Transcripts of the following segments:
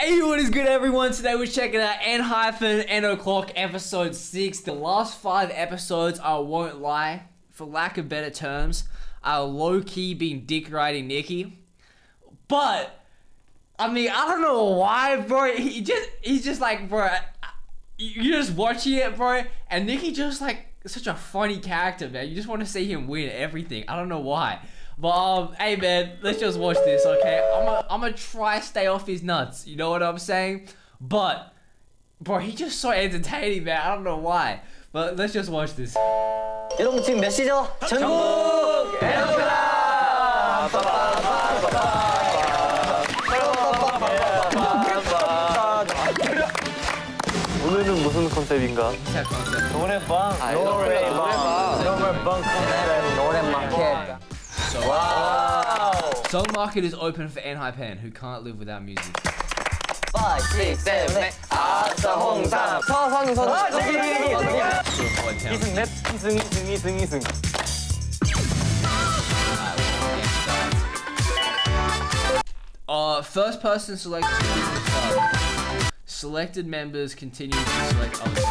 Hey, what is good, everyone? Today we're checking out N hyphen N o'clock episode six. The last five episodes, I won't lie, for lack of better terms, are low key being dick riding Nikki. But I mean, I don't know why, bro. He just he's just like, bro. You're just watching it, bro, and Nikki just like such a funny character, man. You just want to see him win everything. I don't know why. But um, hey man, let's just watch this, okay? I'm gonna I'm gonna try stay off his nuts. You know what I'm saying? But bro, he's just so entertaining, man. I don't know why. But let's just watch this. 여러분 지금 몇 시죠? 전국 오늘은 무슨 컨셉인가? 자, 컨셉. 노래방. 아, 노래방 노래방 컨셉. So, wow. Song Market is open for Anhai Pan, who can't live without music. Five, six, seven, eight. Ah, Uh, first person selected. Selected members continue to select others.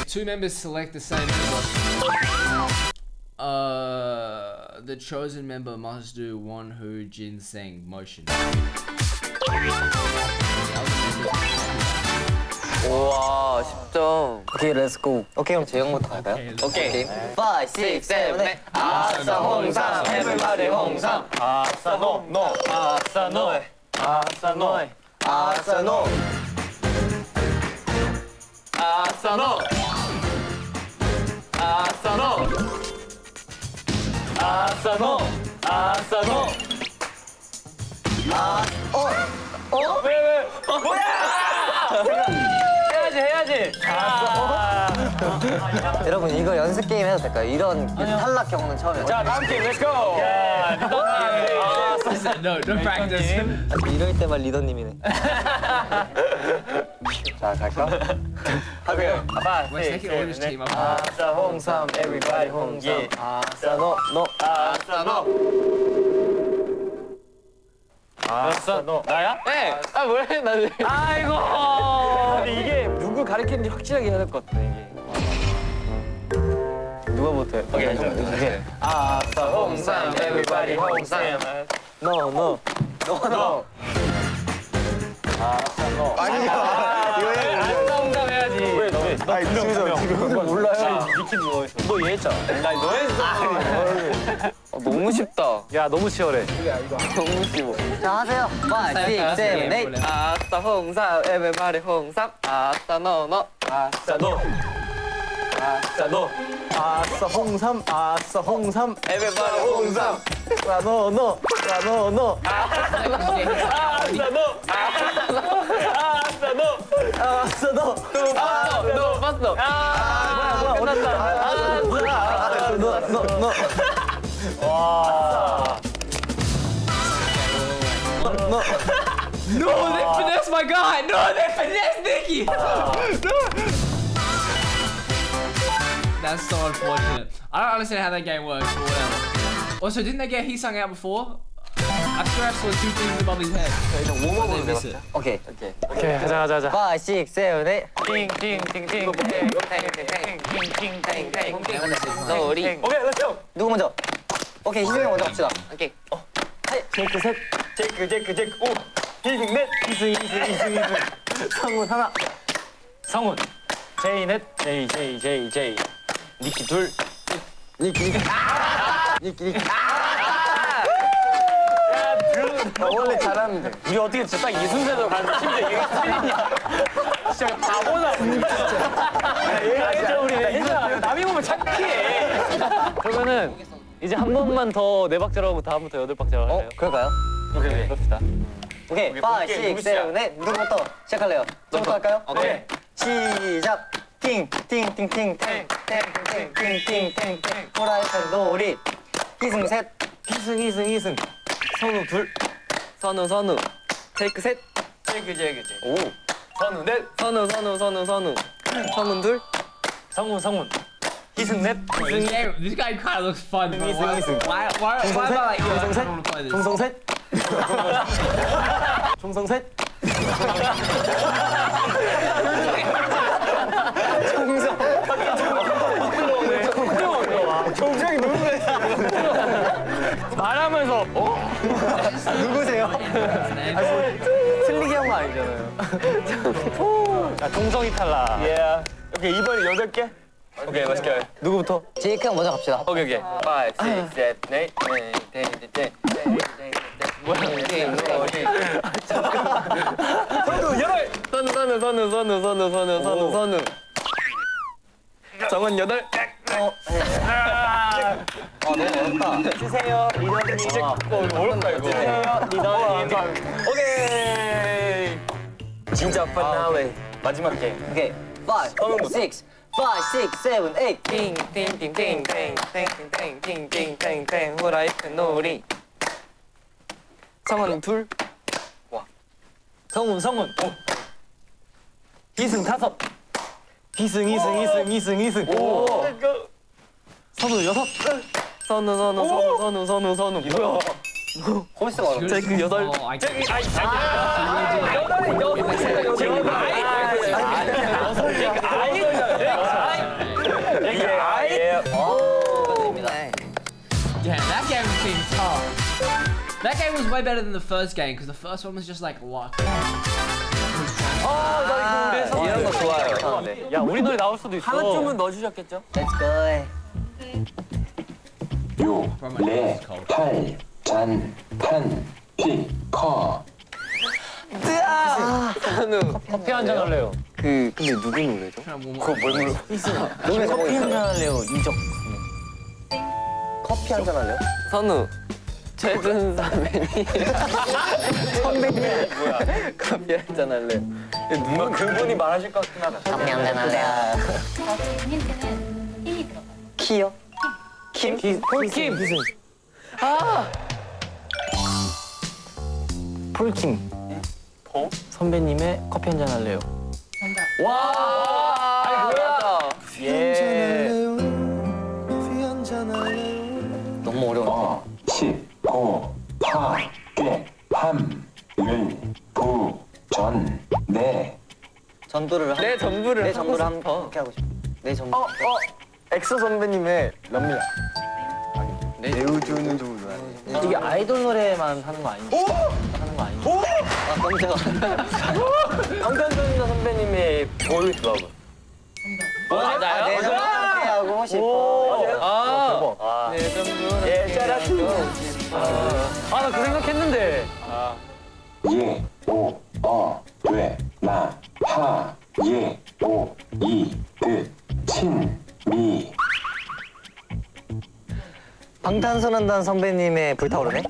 If two members select the same uh, the chosen member must do one who ginseng motion. 우와 10점 오케이 Let's go 오케이 그럼 제이 형부터 할까요? 오케이, 오케이 5, 6, 7, 8 아싸 홍삼 everybody 홍삼 아싸 너 너. 아싸 너. 아싸 너. 아싸 너 아싸 너. 아싸 너. 아싸 너. 아싸 너. 아, 어? 어? 왜 왜? 뭐야? 해야지 해야지. 아. 여러분 이거 연습 게임 해도 될까요? 이런 탈락 경우는 처음이에요 자 다음 팀 let's go. 야 리더님. no, no practice. 이럴 때만 리더님이네 자 갈까? 하고요. 아빠. Up. 아싸 홍삼 everybody 홍삼. 아싸 너 너 아싸 너. 아싸 너. 나야? 네. 아 뭐래 나. 아이고. 근데 이게 누구 가리키는지 확실하게 해야 될 것 같아 이게. 누가 못해? 오케이 오케이. 아싸 홍삼 everybody 홍삼. 너 너. 너 너. 아니야. 이거 해야지. 아싸 홍삼 해야지. 왜 너? 나 지금 지금 몰라요. 니키 누워 있어. 너 얘했잖아. 나 너 했어. 너무 쉽다. 야 너무 치열해. 너무 쉬워. 자 하세요 5, 6, 7, 8 아싸 홍삼 에베바리 홍삼 아싸 너너 아싸 너. 아싸 너. 아싸 홍삼. 아싸 홍삼. 에베바리 홍삼 아싸 너 너. 아싸 너 너. 아싸 너. 아싸 너. 아싸 너. 아싸 너. 너 봤어 아 뭐야 뭐야 끝났다. 아싸 너. 너 너. 와. No, they finesse my guy. No, they finesse Nikki. no. That's so unfortunate. I don't understand how that game works, but whatever. Also, didn't they get he sung out before? I swear I saw two things above his head. 일단 웜업으로 miss it. 오케이 오케이 가자 가자 가자. 5, 6, 7, 8 띵띵띵띵. 띵띵띵띵. 너리 오케이 let's go. 누구 먼저? 오케이 희승이 먼저 갑시다 오케이 제이크 셋. 제이크 제이크 제이크 오. 희승 넷. 희승 희승 희승 희승. 성훈 하나. 성훈. 제이 넷. 제이 제이 제이 제이. 니키 둘. 니키 니키 니키 니키 원래 잘하는데. 우리 어떻게 진짜 딱 이 순서대로 가는데 심지어 이게 틀리냐. 진짜 바보다. 진짜. 얘가 우리 얘들아 남이 보면 착해. 그러면은 이제 한 번만 더 네 박자로 하고 다음부터 여덟 박자로 어? 할까요? 그럴까요? 오케이 그럽시다. 오케이 5, 6, 7, 8 누구부터 시작할래요? 저부터 할까요? 오케이. 시작 팅 팅 팅 팅 팅 팅팅팅팅팅 프라이팬 놀이 희승 셋 이승 이승 이승. 선우 둘. 선우 선우 테이크 셋 제이크 제이크 제이크. 오. 선우 넷. 선우 선우 선우 선우 선우 둘 성훈 성훈. 희승 넷. This game, this guy kind of looks fun. But why, why, why, why am I like, yo, I don't want to play this. 종성 셋. 종성 셋. 종성이 누구세요? 말하면서 어? 누구세요? 틀리게 한 거 아니잖아요. 자, 동성이 탈락. 예. 오케이, 이번에 여덟 개? 오케이, 맛있게. 누구부터? 제이크 형 먼저 갑시다. 오케이, 오케이. 5, 6, 7, 8, 8, 선우, 열! 선우, 선우, 선우, 선우, 선우, 선우, 선우, 선우. 정은 여덟. 어, 너무 어렵다. 주세요, 리더님. 이제 어, 어렵다, 이거. 주세요, 리더님. 오케이. 진짜 파날레. 마지막 게임. 오케이. 5, 6, 5, 6, 7, 8. 띵띵띵띵띵띵띵띵띵띵띵 후라이팬 놀이 성은 둘. 와. 성훈, 성훈. 오. 이승 다섯. 이승, 이승, 이승, 이승, 이승. 오. 선우 여섯. 선우, 선우, 선우, 선우, 선우, 선우. 뭐야? 홀스 어렵다. 제그 여덟. 어, 아이, 아이, 여덟. 여덟. 아이, 아이, 아이, 아이. Yeah, that game seemed tough. That game was way better than the first game because the first one was just like luck. 이런 거 좋아요. 야, 우리 노래 나올 수도 있어. 하나쯤은 넣어주셨겠죠? Let's go. 6, Bro, my nose 내, is cold. 팔, 잔, 탄, 피, 커. 커피 한 잔 할래요. 그 근데 누구 노래죠? Up. 그거 뭘 물어? 노래 커피 한 잔 할래요. 이적. 커피 한 잔 할래요? 선우 최준 선배님 뭐야? 커피 한잔 할래요. 누가 그분이 말하실 것 같긴 하다. 커피 한잔 할래요? 힌트는 힘이 들어가요. 키요? 김? 폴킴. 아! 폴킴. 어? 선배님의 커피 한잔 할래요. 정답. 와! 전부를 한- 내 전부를 내 전부를 한 싶어. 이렇게 하고 싶어. 내 전부. 어, 어. 엑소 선배님의 런밀라. 내우주는 좀 좋아해. 이게 아이돌 노래만 하는 거 아니지? 하는 거 아니지? 아, 깜짝아. 방탄소년단 선배님의 보이스 러브. 정답. 맞아요? 내 전부 함께 하고 싶어. 아, 아. 내 전부 예, 짜라투. 아, 나그 생각했는데. 예, 오, 어, 돼, 나, 하, 예, 오, 이, 드, 친, 미. 방탄소년단 선배님의 불타오르네.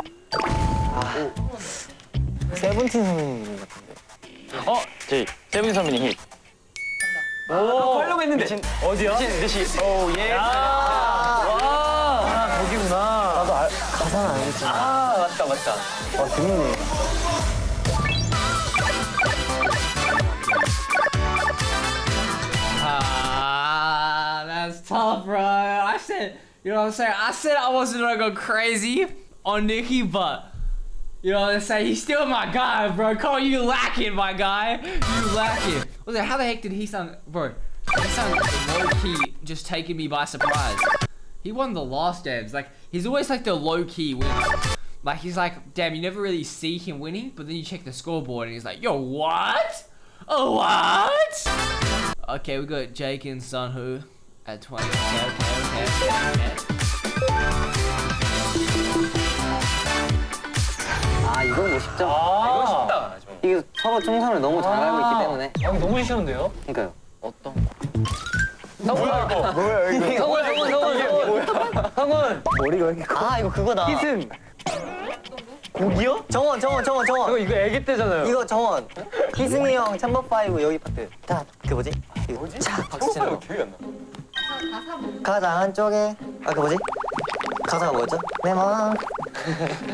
아. 세븐틴 선배님 같은데. 어, 제이. 세븐 선배님 힛. 오, 하려고 했는데. 어디야? 미신, 미신. 오, 예. 아, 와. 아, 거기구나. 나도 알, 가사는 알겠지만. 아, 맞다, 맞다. 아, 재밌네. You know what I'm saying? I said I wasn't gonna go crazy on Nikki, but you know what I'm saying? He's still my guy, bro. Call you lacking, my guy. You lacking. Was it? How the heck did he sound, bro? He sounded low key, just taking me by surprise. He won the last games. Like he's always like the low key winner. Like he's like, damn, you never really see him winning, but then you check the scoreboard and he's like, yo, what? Oh, what? Okay, we got Jake and Sunhu at 20. Okay, okay, okay, 쉽죠? 아, 이거 쉽다. 좀. 이게 서로 총선을 너무 잘 알고 있기 때문에. 아, 너무 쉬운데요? 그러니까요. 어떤 거? 성훈 이거. 뭐야, 이거? 성훈, 성훈, 성훈. 이게 뭐야? 성훈. 머리가 왜 이렇게 아, 이거 그거다. 희승. 고기요? 정원, 정원, 정원, 이거, 정원. 이거 애기 때잖아요. 이거 정원. 희승이 형 챔버 파이브 여기 파트. 다, 그 뭐지? 이거 뭐지? 차, 박수 치는 거. 기억이 안 나. 가사, 가사 뭐 가장 한쪽에. 아, 그 뭐지? 가사가 뭐였죠? 내 마음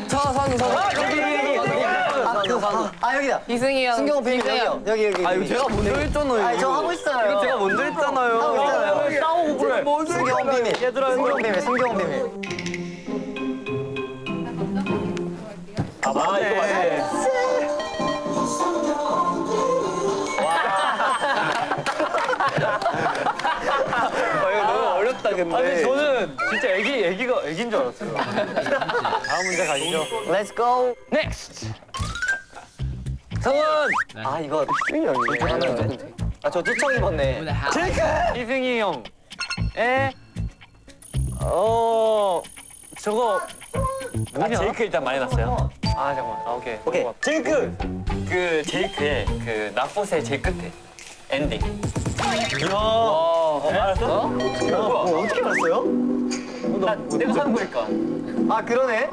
서서서 아 여기 여기 아, 아, 아 여기다. 이승희 형 승경 배우 여기 여기 여기 아 이거 제가 먼저 그 했잖아요 아 저 하고 있어요. 이거 제가 먼저 했잖아요. 하고 있어요. 아, 싸우고 그래. 승경 비밀 얘들아 승경 비밀 승경 비밀 아 맞네. 이거 아, 어렵다 근데. 아니 저는 진짜 애기 애기가 애기인 줄 알았어요. 다음 문제 가시죠. Let's go. Next. 성은 아 이거 승이 형이. 아저 뚜청 입었네. A hat. 이승희 형. 에. 어 저거 아 제이크 일단 많이 났어요. 아 잠깐만. 아, 오케이. 오케이. 제이크. 그 제이크의 그 낙봇의 제일 끝에 엔딩. 이야. 어, 알았어? 어, 어떻게 알았어요? 나 내가 사는 거니까. 아 그러네.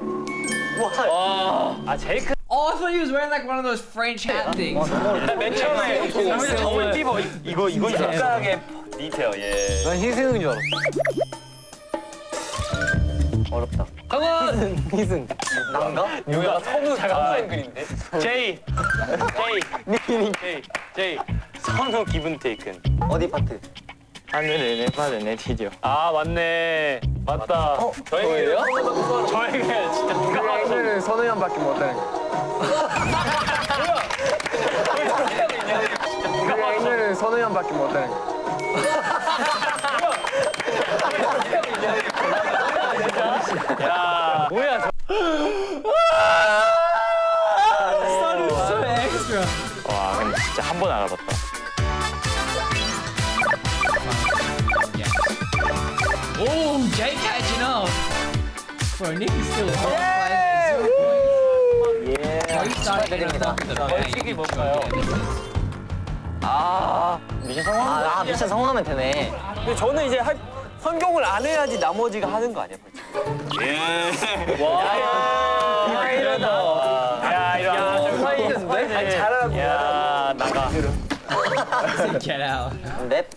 와. 와. 아 제이크. Oh, I thought he was wearing like one of those French hat things. 맨 처음에 저울 띠버 이거 이거 손가락에 디테일 예. 난 희승인 줄 알았어. 어렵다. 강원. 희승. 난가? 누가 선우 잠깐 앵글인데? 제이. 제이. 제이. 제이. 선우 기분 테이큰. 어디 파트? 하늘을 내파는 내디디어. 아 맞네. 맞다. 어, 저에게요? 저에게 진짜 누가 하는 선우 형밖에 못하는 거. 선우 형밖에 못하는 거. 축하드립니다. 벌칙이 뭔가요? 아 미션 성공? 아 미션 성공하면 되네. 근데 저는 이제 할, 성공을 안 해야지 나머지가 하는 거 아니야 벌칙? 예. 와. 야 이러다. 야 이러다. 스파이인데? 아니 잘하고. 야 나가. Get out. 랩.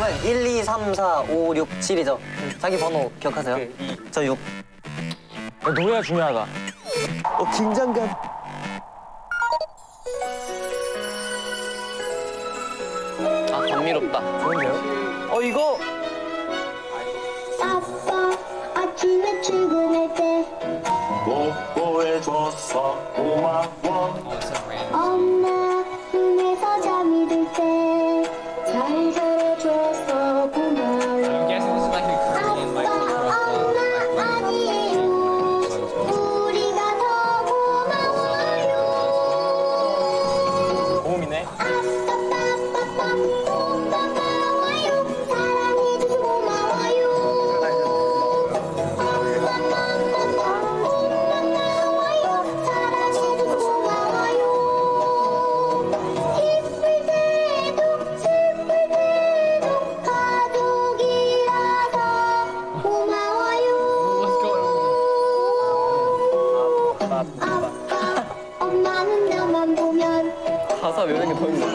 그러면 1, 2, 3, 4, 5, 6, 7이죠. 자기 번호 기억하세요? 저 6. 노래가 중요하다. 어 긴장감. 아 감미롭다. 좋은데요? 어 이거 아빠 아침에 출근할 때 고마워. 엄마 눈에서 잠이 들때 가사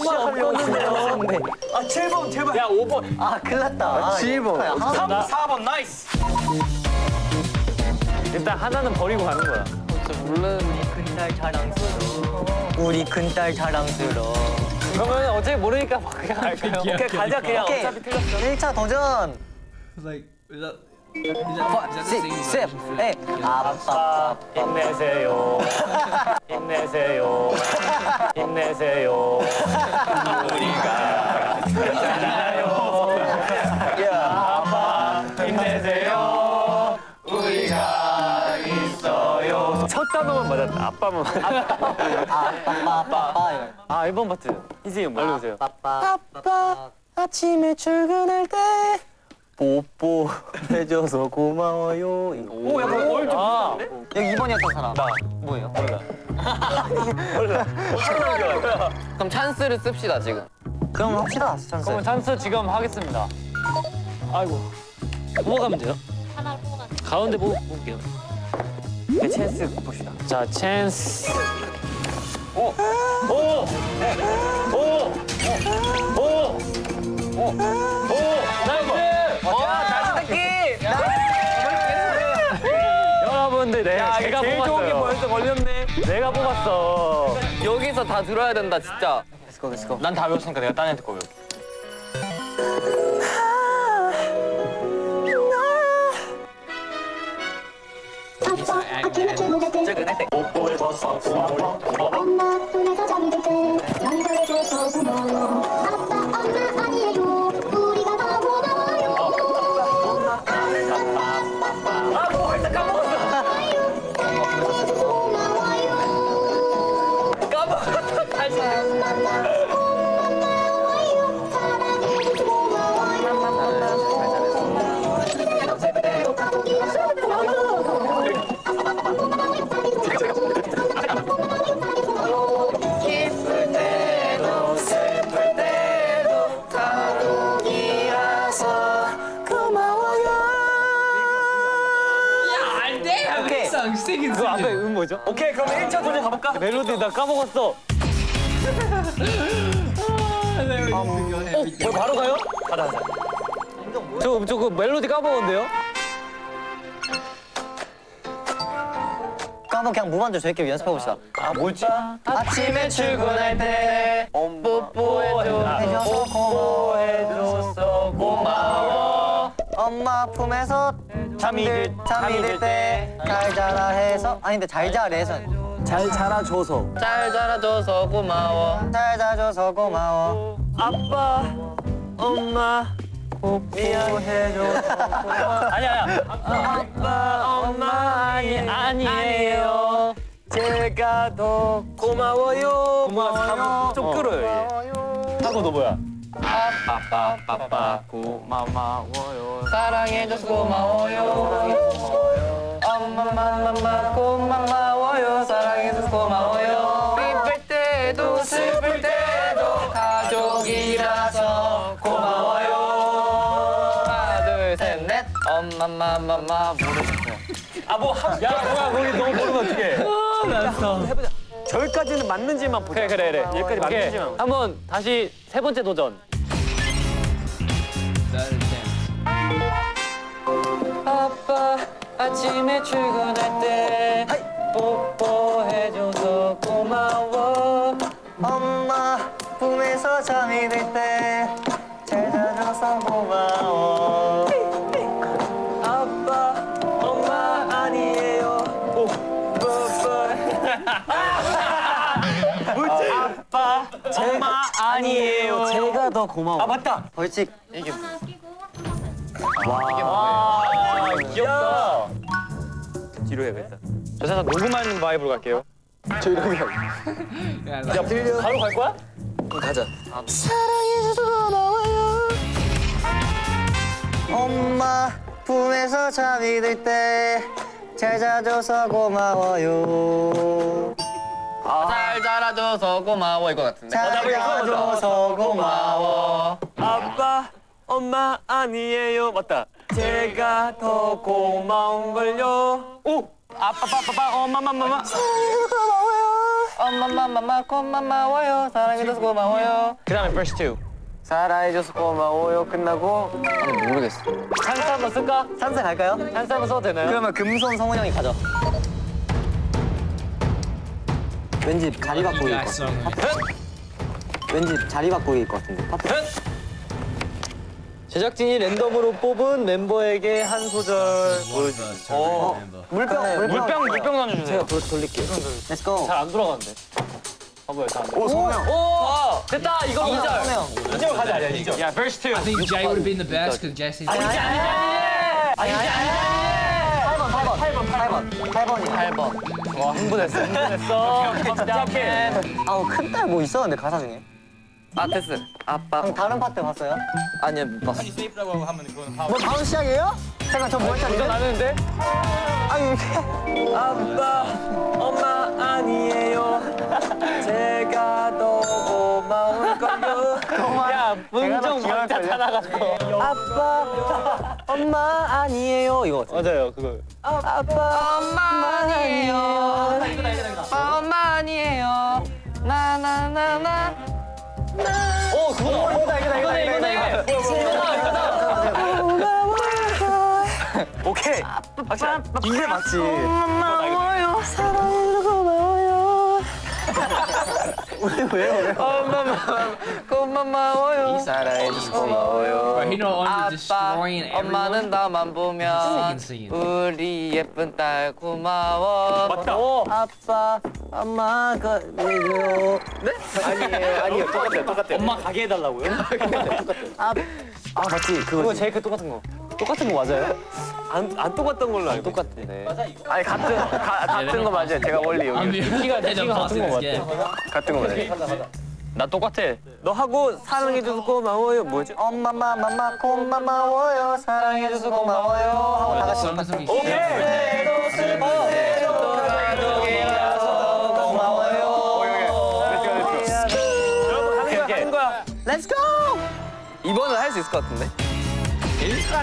이런 말 없었는데요. 아 7번 제발. 야 5번. 아 큰일 났다. 아, 7번. 3, 4번 nice. 일단 하나는 버리고 가는 거야. 큰딸 자랑스러워. 우리 큰딸 자랑스러워. 그러면 어차피 모르니까 그냥 할까요? 오케이 가자 그냥 오케이. 어차피 틀렸어. 1차 도전. Like, is that, is that, is that the 6, singing 7, version for 8. it? 아빠. 힘내세요. 힘내세요. 힘내세요. 우리가 있잖아요. 아빠 힘내세요. 우리가 있어요. 첫 단어만 맞았다. 아빠만. 아빠, 아빠, 이거. 아 1번 파트. 말해주세요. 아빠, 아빠. 아침에 출근할 때 뽀뽀 해줘서 고마워요. 이거. 오 약간 얼 좀. 아. 여기 2번이었던 사람. 나. 뭐예요? 그럼 찬스를 씁시다 지금. 그럼 합시다, 찬스. 그럼 찬스 지금 하겠습니다. 아이고. 뽑아가면 돼요? 하나를 뽑아가. 가운데 뽑, 뽑을게요. 네, 찬스 봅시다. 자, 찬스. 오! 오! 오! 오! 오! 오! Nice! 제가 제일 좋은 게 뭐였어? 걸렸네. 내가 뽑았어. 여기서 다 들어야 된다 진짜. Let's go, let's go. 난 다 외웠으니까 내가 딴 애한테 거 외울게. 아빠 아침에 출근할 때 엄마 손에서 잠이 들 가볼까? 멜로디 나 까먹었어. Go, 어, everything. 바로 가요? 가자, 가자. 저, 저그 멜로디 까먹었는데요? 한번 그냥 무반주 저희끼리 연습해봅시다. 아, 뭐지? 아침에 출근할 때 뽀뽀해줘 해줘서 고마워. 뽀뽀해줘서 고마워 엄마 품에서 잠이 들, 잠이 들 때 잘 자라 해서 아니 근데 잘 자라 해서 잘 자라줘서 잘 자라줘서 고마워 잘 자줘서 고마워 아빠, 엄마, 미안해줘 아니야, 아니야. 아빠, 엄마, 아니, 아니에요. 제가 더 고마워요. 고마워요. 좀 끌어요, 얘. 하고 너 뭐야? 아빠, 아빠, 고마워요. 사랑해줘서 고마워요 엄마맘마마 고마워요 사랑해줘서 고마워요 기쁠 때도 슬플 때도 가족이라서 고마워요 하나 둘셋넷 엄마맘마마 모르겠어요 아, 뭐, 하... 야, 뭐야, 거기 너무 모르면 어떡해. 절까지는 맞는지만 보자. 그래, 그래, 그래. 여기까지 맞는지만. 한번 다시 세 번째 도전. 아침에 출근할 때 뽀뽀해줘서 고마워. 엄마 품에서 잠이 들 때 잘 자줘서 고마워. 아빠, 엄마 아니에요. 오, 아빠, 엄마 아니에요. 제가 더 고마워. 아 맞다. 벌칙 와, 귀엽다. 뒤로 해야겠다. 저 살짝 녹음하는 바이브로 갈게요. 저 이렇게 Yeah, 야, 바로 갈 거야? 사랑해줘서 고마워요 엄마 품에서 잠이 들 때 잘 자줘서 고마워요 잘 자라줘서 고마워 이거 같은데 잘 자줘서 고마워 아빠, 엄마 아니에요. 맞다. 제가 더 고마운 걸요. 오, 아빠, 아빠, 아빠, 엄마, 엄마, 엄마. 엄마맘마마 고마워요 사랑해줘서 고마워요 그 다음에 verse 2. 사랑해줘서 고마워요 끝나고 아니 모르겠어 찬스 한번 쓸까? 찬스 갈까요? 찬스 한번 써도 되나요? 그러면 금손 성훈 형이 가죠 왠지 자리 바꾸기일 것 같은데. 왠지 자리 바꾸기일 것 같은데 파트 제작진이 랜덤으로 뽑은 멤버에게 한 소절 보여주세요. 어. 물병 물병 물병, 물병 던져주세요. 제가 돌, 돌릴게요 let's go 잘안 돌아가는데. 봐봐요, 잘안. 오 성훈 형 오! 됐다, 이거 성훈 2절. 형 2절 가자, 아니야, 2절. 야, verse 2. I think Jay would have been the best because Jesse's. 아니, 아니, 아니, 아니, 아니, 아니. 8번 8번 8번 8번이요 8번 와, 어, 네. 흥분했어, 흥분했어. 오케이, 오케이, 침착해. 아우 큰딸 뭐 있었는데 가사 중에 아 됐어. 아빠. 그럼 다른 파트 봤어요? 아니요 못 봤어. 뭐 바로 시작이에요? 잠깐 저 뭐였죠? 이거 나는데? 아 이렇게 아빠, 엄마 아니에요. 제가 더 고마울 거요. 야, 문정 다 나갔어. 아빠 엄마 아니에요 이거 맞아요, 그거. 아빠 엄마 아니에요. 엄마 아니에요. 나나나나. 어, 그거다. 이거다, 이거다, 이거다, 이거다. 오케이. 박자. 이게 맞지. 고마워요. 사랑해서 고마워요. 왜요 왜요? 엄마 고마워요. 사랑해줘서 고마워요. 아빠, 엄마는. 나만 보면. 우리 예쁜 딸 고마워. 맞다. 아빠 엄마가 왜요? 아니에요, 아니에요. 똑같아요, 똑같아요. 엄마 가게 해달라고요? 아 맞지 그거 그거 제일 그 똑같은 거. 똑같은 거 맞아요? 안, 안 똑같던 걸로 알고. 똑같네. 아니, 같은, 가, 같은 거 맞아요. 제가 원래 여기. ki가 ki가 같은 거 같아. 같은 거 맞아요. 나 똑같아. 너 하고 사랑해줘서 고마워요. 뭐지? 엄마 마마마 고마워요 사랑해줘서 고마워요 하고 다 같이 거야, 가는 거야. Let's go 이번은 할 수 있을 것 같은데. Though.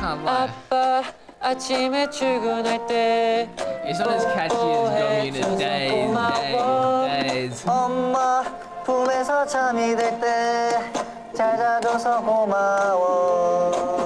Can't lie. 아빠 아침에 출근할 때 It's not as catchy as Gummy in its days, days, days. 엄마 품에서 잠이 들 때 잘 자줘서 고마워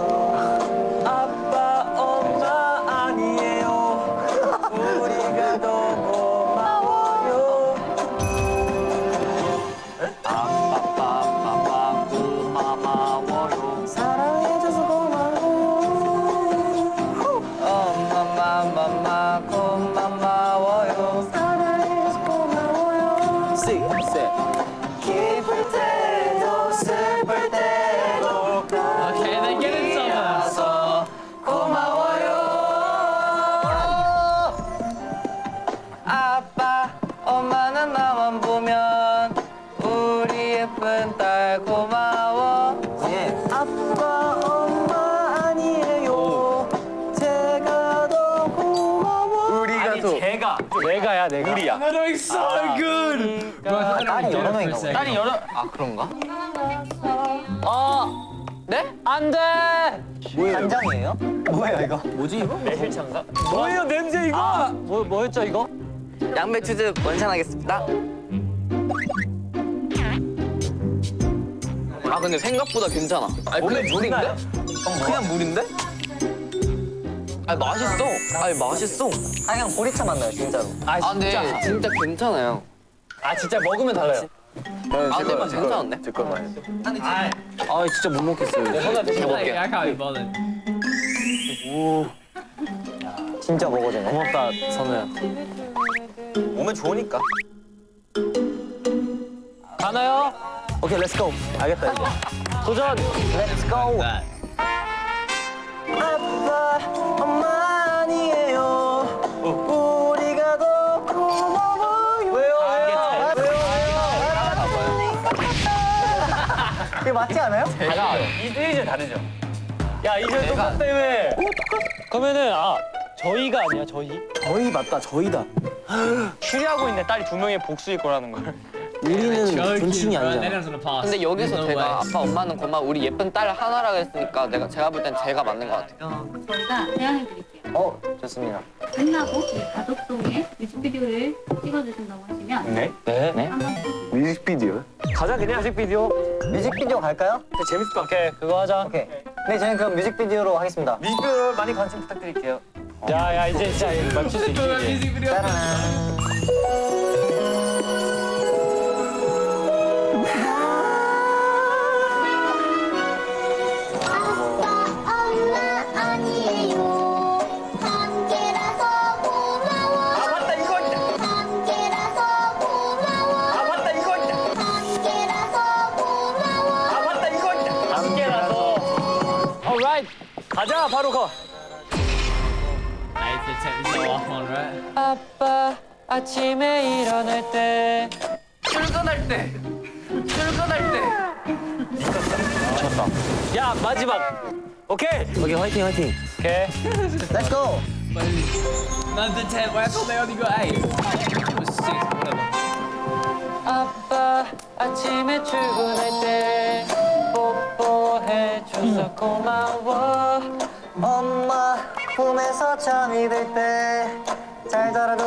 내가. 우리야. Doing so good. Bro, I thought 딸이 여러 명인가. 딸이 여러 아 그런가? 어. 네? 안 돼! 간장이에요? 뭐예요 이거? 뭐지, 이거? 매실청사? 뭐예요, 냄새 이거? 아, 뭐, 뭐였죠, 이거? 양배추즙 원샷하겠습니다. 아 근데 생각보다 괜찮아. 아니 그냥 물인데? 그냥 물인데? 아니 맛있어. 아니 맛있어. 아 그냥 보리차 맛 나요 진짜로 아, 아 근데 진짜 괜찮아요. 아, 진짜 먹으면 달라요. 아 근데 맛 괜찮은데? 제 것만 아, 아, 진짜 못 먹겠어요. can't be bothered. 진짜 먹어도 되네 고맙다, 선우야. 몸에 좋으니까 가나요? 오케이, let's go. 알겠다, 이제. 도전! Let's go That. 아빠 맞지 않아요? 야, 이제 다르죠? 야, 이제 똑같다며. 그러면은, 아, 저희가 아니야, 저희? 저희 맞다 저희다 추리하고 있네, 딸이 두 명의 복수일 거라는 걸. 우리는 존칭이 아니잖아. 근데 여기서 제가. 아빠 엄마는 고마워 우리 예쁜 딸 하나라고 했으니까 내가 제가 볼 땐 제가 맞는 것 같아요. 저희가 제안해드릴게요. 어 좋습니다 끝나고 이 가족동의 뮤직비디오를 찍어주신다고 하시면 네? 네? 네? 뮤직비디오? 가자, 그냥. 뮤직비디오. 뮤직비디오 갈까요? 재밌을 것 같아. 그거 하자. 오케이 네 저는 그럼 뮤직비디오로 하겠습니다 뮤직비디오 많이 관심 부탁드릴게요. 야, 야, 이제 진짜 맞출 수 있지. Music 아침에 일어날 때. 출근할 때. 출근할 때. 미쳤다 야 마지막. 오케이. 오케이 화이팅 화이팅. 오케이. 렛츠 고 빨리 나한테 손내요 이거. 어, 아빠 아침에 출근할 때 뽀뽀해줘서 고마워. 엄마 꿈에서 잠이 들때 잘 자라고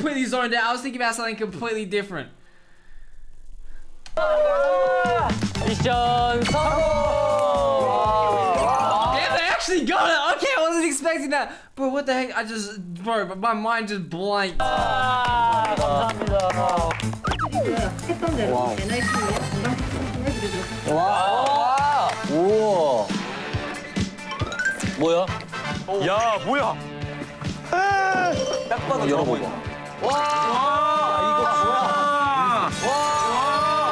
completely zoned out. I was thinking about something completely different. 미션 성공. Damn, they actually got it. Okay, I wasn't expecting that. Bro, what the heck? I just, bro, but my mind just blanked. 아, 감사합니다. 했던 대로 NIC에 건강 상품을 드리도록 와. 우 와. 뭐야?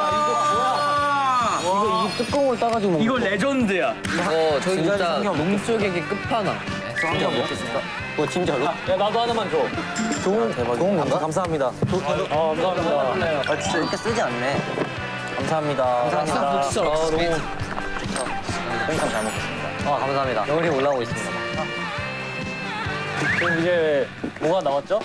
야, 뭐야? 딱 봐도 열어보고. 뚜껑을 따가지고 먹는 이거 레전드야. 이거 저희 진짜 농수객의 끝판왕. 한잔 먹겠습니다. 뭐 진짜로? 야, 나도 하나만 줘. 좋은 대박. 좋은 건가? 감사합니다. 어, 감사합니다. 아 진짜 이렇게 쓰지 않네. 감사합니다. 감사합니다. Looks so expensive. 홍삼 잘 먹겠습니다. 아 감사합니다. 열이 올라오고 있습니다. 지금 이제 뭐가 나왔죠?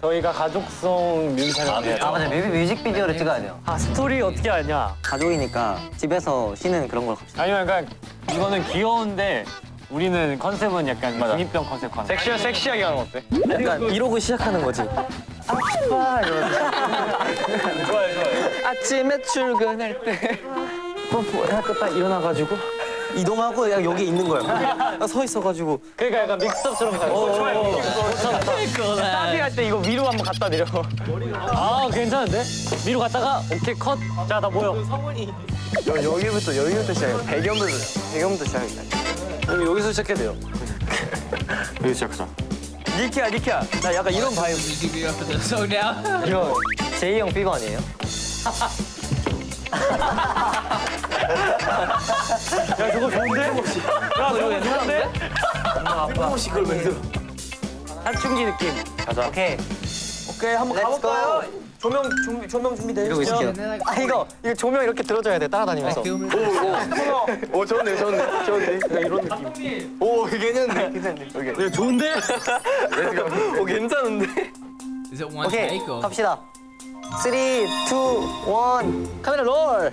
저희가 가족성 뮤지션을 해요. 아 맞아 뮤비 뮤직비디오를 찍어야 돼요. 아, 스토리 어떻게 하냐? 가족이니까 집에서 쉬는 그런 걸 갑시다. 아니면 약간 이거는 귀여운데 우리는 컨셉은 약간 중2병 컨셉 컨셉. 섹시하, 섹시하게 하는 거 어때? 약간 이러고 시작하는 거지. 아빠 이러면서. 좋아요, 좋아요. 아침에 출근할 때 뽀뽀 해갖고 딱 일어나가지고 이동하고 그냥 여기 있는 거야. 서 있어가지고 그러니까 약간 Mixed Up처럼 가요. 좋아요. Starting할 때 이거 위로 한번 갖다 내려. 아, 괜찮은데? 위로 갔다가 오케이 컷. 자, 나 모여. 여기부터 여기부터 시작해. 배경부터 배경부터 시작해. 우리 여기서 시작해야 돼요. 여기 시작하자. 니키야 니키야. 나 약간 이런 vibe. 이거 제이 형 피거 아니에요? 야, 저거 좋은데? 야, 저거 괜찮은데? 엄마 아빠. 혹시 그걸 왜 들어? 사춘기 느낌. 가자. 오케이. 오케이, 한번 가볼까요? 조명 준비, 조명 준비돼. 이러고 있을게요. 아 이거 이거 조명 이렇게 들어줘야 돼 따라다니면서. 오, 좋네, 좋네, 좋네. 이런 느낌. 오 괜찮네 괜찮네. 오케이. 야, 좋은데? 오 괜찮은데. 오케이? 갑시다. 3, 2, 1 카메라 롤.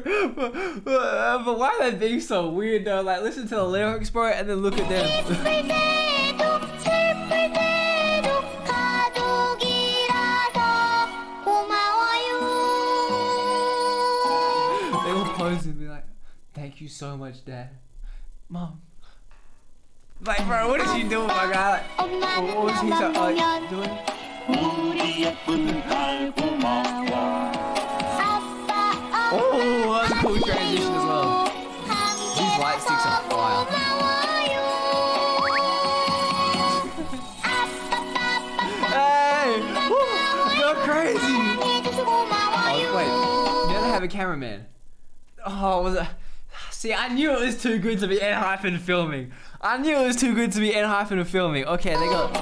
but, but why are they being so weird though? Like, listen to the lyrics, bro, and then look at them. they all pose and be like, "Thank you so much, Dad, Mom." Like, bro, what is she doing, my guy? Like, what was he so, like, doing? Oh, cool transition as well. These sticks are fire. Hey! Go crazy! Oh, wait. You don't have a cameraman. Oh, was it? See, I knew it was too good to be N hyphen filming. I knew it was too good to be N hyphen filming. Okay, they got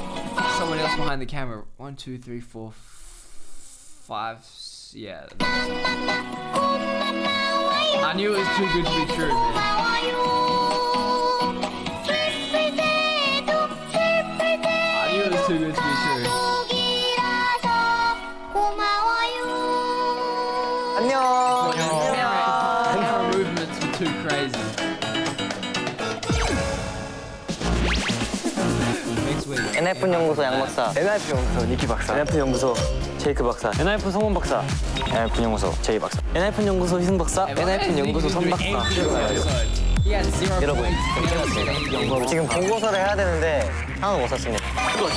someone else behind the camera. One, two, three, four, five. Yeah. I knew it was too good to be true, man. I knew it was too good to be true. 안녕. Camera, camera movements were too crazy. NF 연구소 양 박사. NIF 연구소 니키 박사. NF 연구소 제이크 박사. NIF 성원 박사. NF 연구소 제이 박사. NF 연구소 희승 박사. NF 연구소 선 박사. He had zero 여러분, points. 지금 보고서를 해야 되는데 하나 못 썼습니다.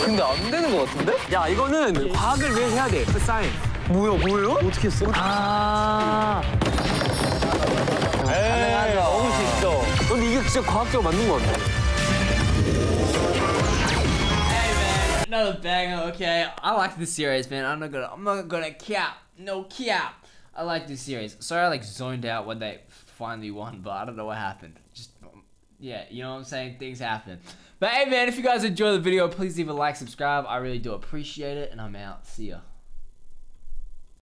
근데 안 되는 것 같은데? 야 이거는 과학을 위해 해야 돼. 그 사인. 뭐야 뭐예요? 어떻게 했어? 아. 가능하죠. 먹을 수 있어. 근데 이게 진짜 과학적으로 맞는 것 같아. Another banger, okay. I like this series, man. I'm not gonna I'm not gonna cap. No cap. I like this series. Sorry I like zoned out when they finally won, but I don't know what happened. Just yeah, you know what I'm saying? Things happen. But hey man, if you guys enjoy the video, please leave a like, subscribe. I really do appreciate it, and I'm out. See ya.